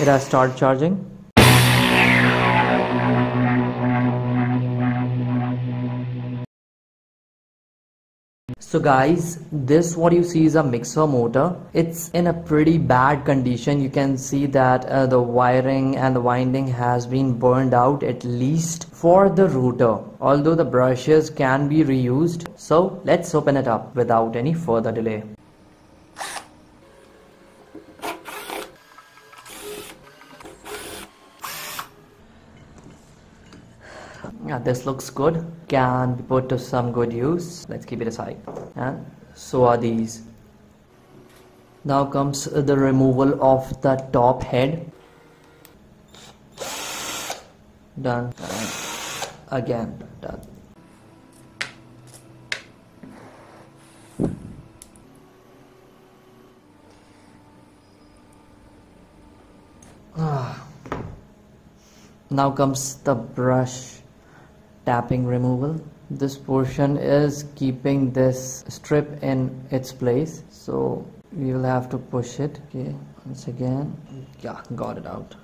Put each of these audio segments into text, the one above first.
It has started charging. So guys, this what you see is a mixer motor. It's in a pretty bad condition. You can see that uh, the wiring and the winding has been burned out at least for the rotor. Although the brushes can be reused. So let's open it up without any further delay. Yeah this looks good. Can be put to some good use? Let's keep it aside. And so are these. Now comes the removal of the top head. Done. Again done. Ah. now comes the brush tapping removal. This portion is keeping this strip in its place. So we will have to push it. Okay once again. Yeah got it out.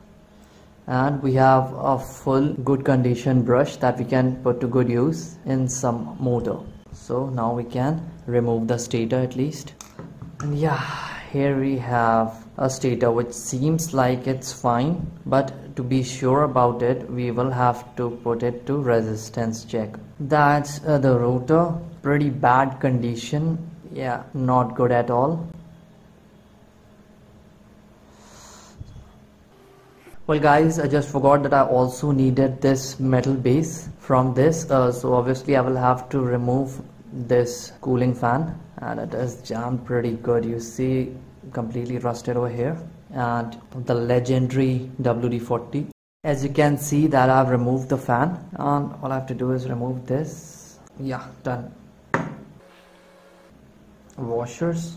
And we have a full good condition brush that we can put to good use in some motor so now we can remove the stator at least. And yeah here we have a stator which seems like it's fine but to be sure about it we will have to put it to resistance check. That's uh, the rotor pretty bad condition. Yeah not good at all. Well guys I just forgot that I also needed this metal base from this. Uh, so obviously I will have to remove this cooling fan and it is jammed pretty good you see completely rusted over here. And the legendary WD-40 as you can see that I've removed the fan. And all I have to do is remove this. Yeah done. Washers.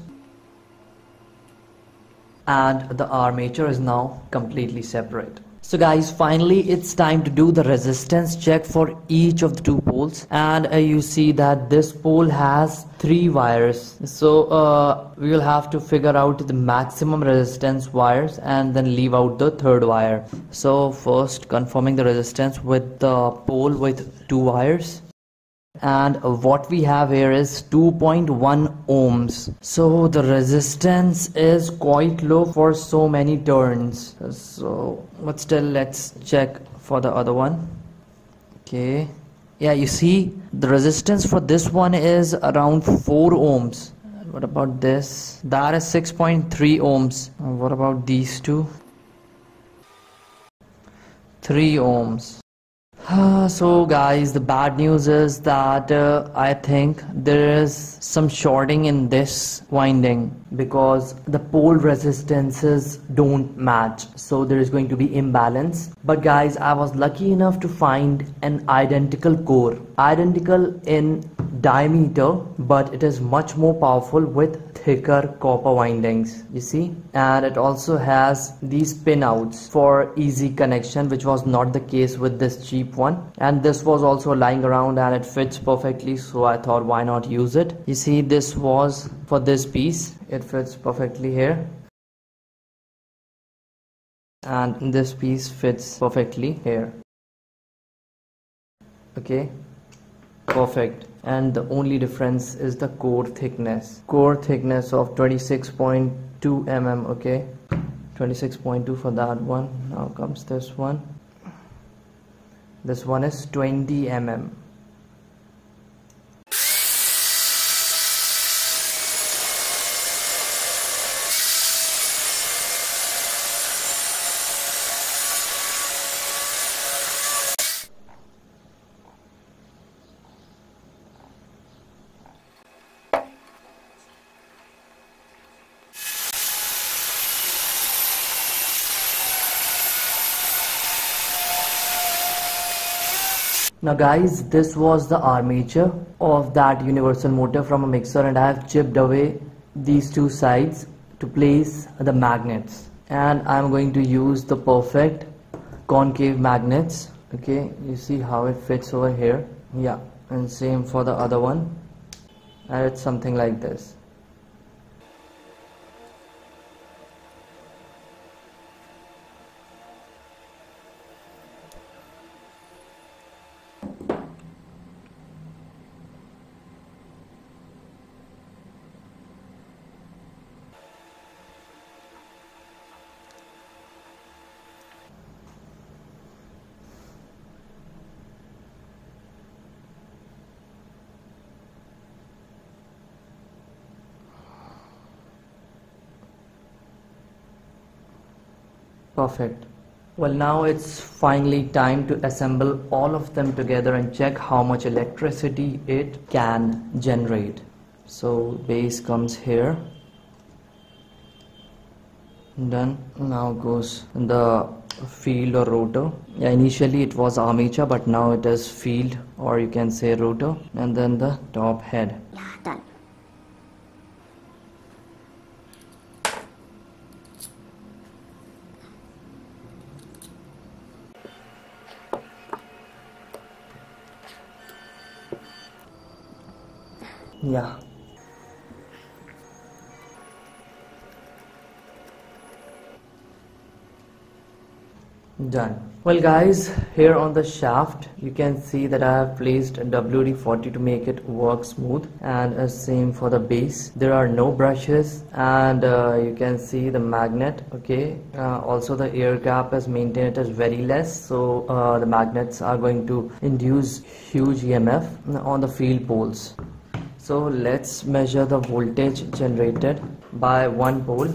And the armature is now completely separate so guys finally it's time to do the resistance check for each of the two poles. And uh, you see that this pole has three wires. So uh, we will have to figure out the maximum resistance wires and then leave out the third wire. So first confirming the resistance with the pole with two wires and what we have here is 2.1 ohms. So the resistance is quite low for so many turns. So but still let's check for the other one. Okay. Yeah you see the resistance for this one is around 4 ohms. What about this? That is 6.3 ohms. What about these two? 3 ohms uh, so guys the bad news is that uh, I think there is some shorting in this winding because the pole resistances don't match. So there is going to be imbalance. But guys I was lucky enough to find an identical core. Identical in diameter but it is much more powerful with thicker copper windings you see? And it also has these pinouts for easy connection which was not the case with this cheap one. And this was also lying around and it fits perfectly so I thought why not use it? You see this was for this piece. It fits perfectly here. And this piece fits perfectly here. Okay perfect. And the only difference is the core thickness. Core thickness of 26.2 mm okay? 26.2 for that one. Now comes this one. This one is 20 mm Now guys, this was the armature of that universal motor from a mixer and I have chipped away these two sides to place the magnets. And I'm going to use the perfect concave magnets. Okay you see how it fits over here? Yeah and same for the other one. And it's something like this perfect. Well now it's finally time to assemble all of them together and check how much electricity it can generate. So base comes here. Done. Now goes the field or rotor. Yeah initially it was armature but now it is field or you can say rotor and then the top head. Yeah, done. Yeah. Done. Well guys here on the shaft you can see that I have placed WD-40 to make it work smooth and uh, same for the base. There are no brushes and uh, you can see the magnet okay? Uh, also the air gap is maintained as very less so uh, the magnets are going to induce huge EMF on the field poles so let's measure the voltage generated by one pole.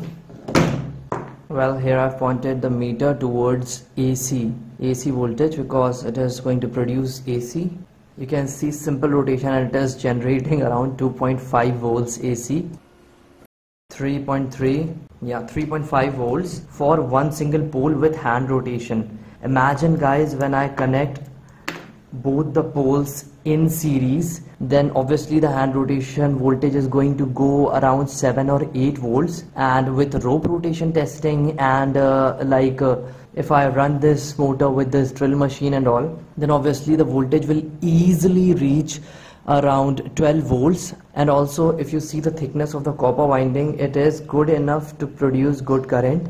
Well here I've pointed the meter towards AC AC voltage because it is going to produce AC you can see simple rotation and it is generating around 2.5 volts AC 3.3 yeah 3.5 volts for one single pole with hand rotation. Imagine guys when I connect both the poles in series then obviously the hand rotation voltage is going to go around 7 or 8 volts. And with rope rotation testing and uh, like uh, if I run this motor with this drill machine and all then obviously the voltage will easily reach around 12 volts. And also if you see the thickness of the copper winding it is good enough to produce good current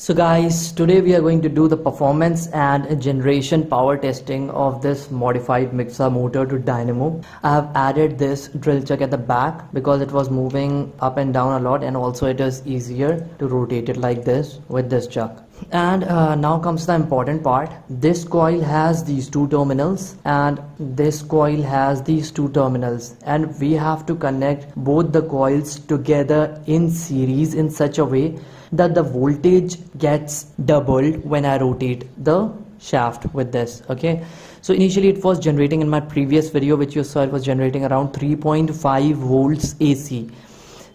So guys, today we are going to do the performance and generation power testing of this modified mixer motor to dynamo. I have added this drill chuck at the back because it was moving up and down a lot and also it is easier to rotate it like this with this chuck. And uh, now comes the important part. This coil has these two terminals and this coil has these two terminals. And we have to connect both the coils together in series in such a way that the voltage gets doubled when I rotate the shaft with this okay? So initially it was generating in my previous video which you saw it was generating around 3.5 volts AC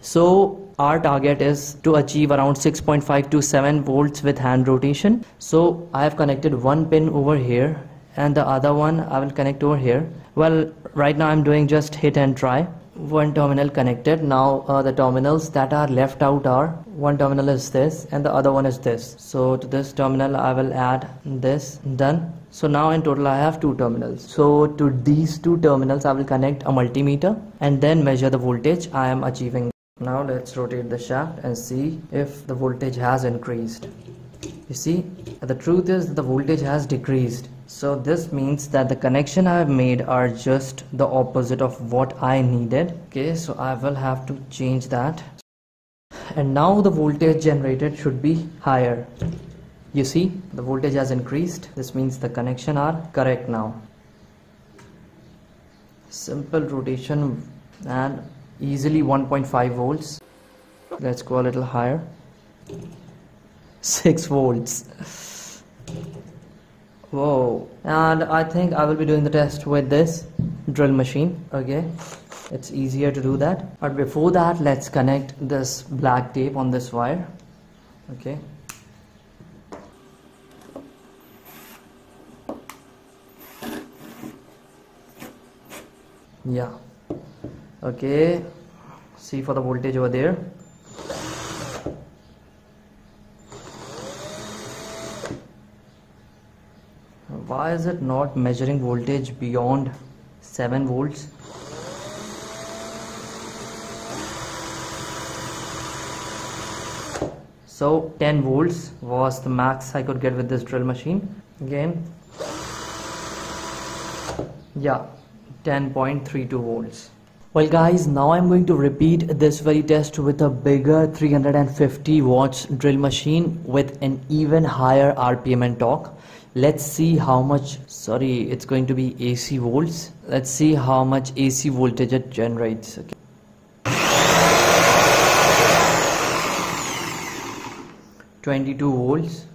so our target is to achieve around 6.5 to 7 volts with hand rotation. So I have connected one pin over here and the other one I will connect over here. Well right now I'm doing just hit and try. One terminal connected. Now uh, the terminals that are left out are one terminal is this and the other one is this. So to this terminal I will add this. Done. So now in total I have two terminals. So to these two terminals I will connect a multimeter and then measure the voltage I am achieving now let's rotate the shaft and see if the voltage has increased. You see the truth is the voltage has decreased. So this means that the connection I have made are just the opposite of what I needed. Okay so I will have to change that. And now the voltage generated should be higher. You see the voltage has increased. This means the connection are correct now. Simple rotation and easily 1.5 volts. Let's go a little higher. 6 volts. Whoa. And I think I will be doing the test with this drill machine okay? It's easier to do that. But before that let's connect this black tape on this wire okay? Yeah okay. See for the voltage over there. Why is it not measuring voltage beyond 7 volts? So 10 volts was the max I could get with this drill machine. Again. Yeah 10.32 volts well guys now I'm going to repeat this very test with a bigger 350 watts drill machine with an even higher RPM and torque. Let's see how much sorry it's going to be AC volts. Let's see how much AC voltage it generates okay? 22 volts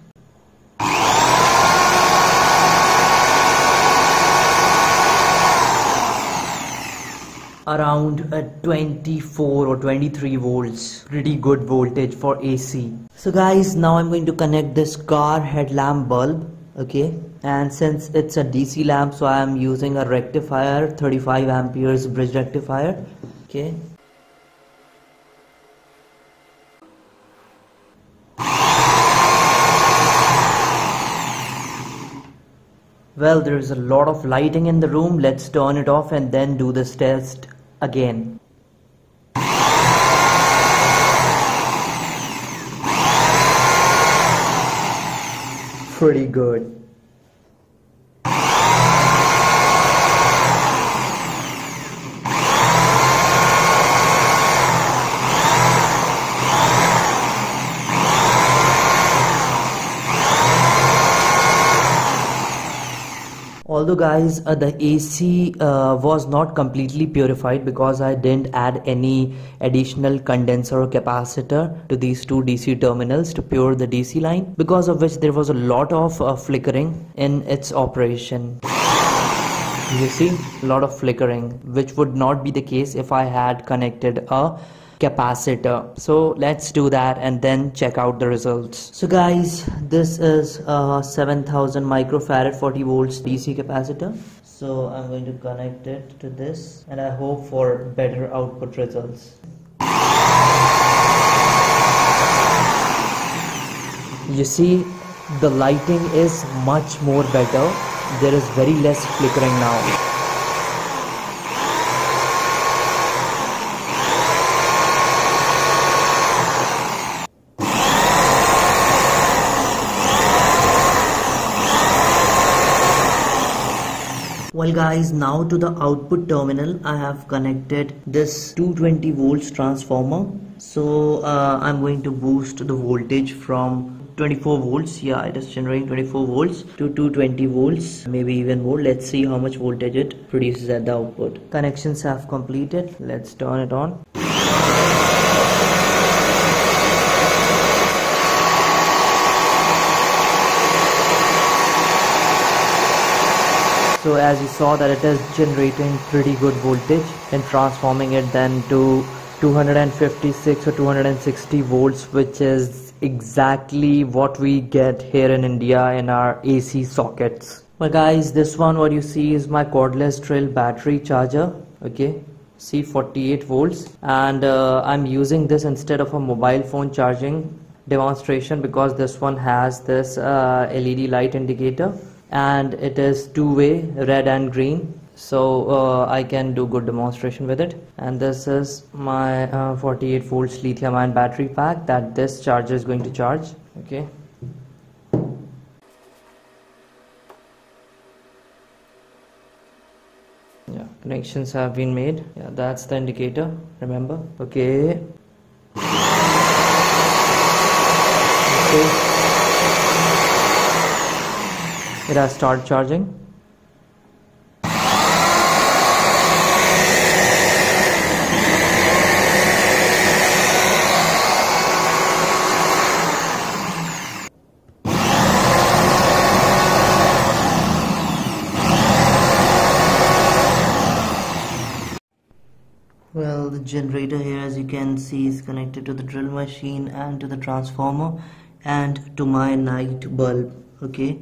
around a 24 or 23 volts. Pretty good voltage for AC so guys now I'm going to connect this car headlamp bulb okay? And since it's a DC lamp so I am using a rectifier 35 amperes bridge rectifier okay? Well, there is a lot of lighting in the room. Let's turn it off and then do this test again. Pretty good. Although guys uh, the AC uh, was not completely purified because I didn't add any additional condenser or capacitor to these two DC terminals to pure the DC line because of which there was a lot of uh, flickering in its operation. You see a lot of flickering which would not be the case if I had connected a capacitor. So let's do that and then check out the results. So guys this is a 7000 microfarad 40 volts DC capacitor. So I'm going to connect it to this and I hope for better output results. You see the lighting is much more better. There is very less flickering now well guys now to the output terminal. I have connected this 220 volts transformer. So uh, I'm going to boost the voltage from 24 volts. Yeah it is generating 24 volts to 220 volts maybe even more. Let's see how much voltage it produces at the output. Connections have completed. Let's turn it on so as you saw that it is generating pretty good voltage and transforming it then to 256 or 260 volts which is exactly what we get here in India in our AC sockets. Well guys this one what you see is my cordless drill battery charger okay? See 48 volts. And uh, I'm using this instead of a mobile phone charging demonstration because this one has this uh, LED light indicator and it is two-way red and green. So uh, I can do good demonstration with it. And this is my uh, 48 volts lithium ion battery pack that this charger is going to charge. Okay. Yeah connections have been made. Yeah that's the indicator remember? Okay. Okay it has started charging. Well, the generator here as you can see is connected to the drill machine and to the transformer and to my night bulb okay